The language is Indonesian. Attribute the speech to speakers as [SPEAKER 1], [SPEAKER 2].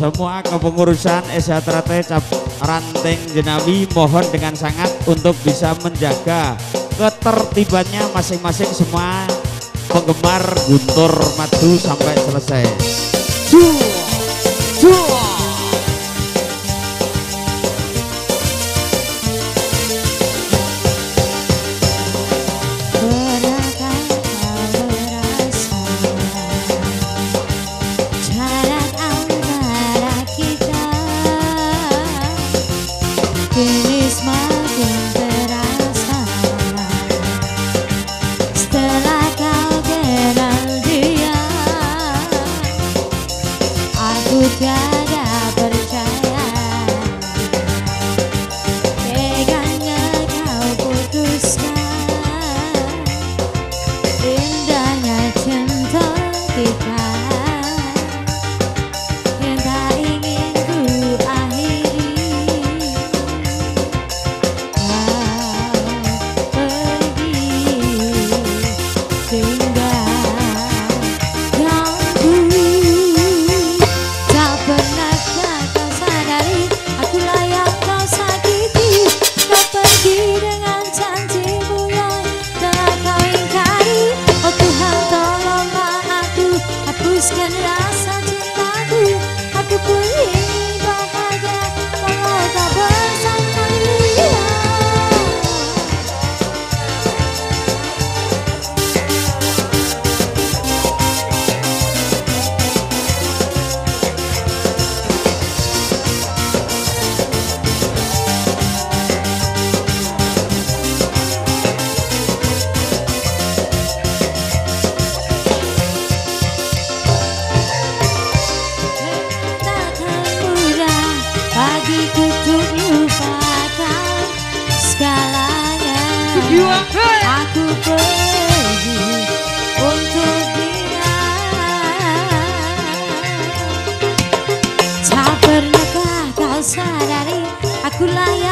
[SPEAKER 1] semua kepengurusan SHTRT Cap Ranting Jenawi mohon dengan sangat untuk bisa menjaga ketertibannya masing-masing semua penggemar Guntur Madu sampai selesai.
[SPEAKER 2] Jua, jua. udah sadari aku layak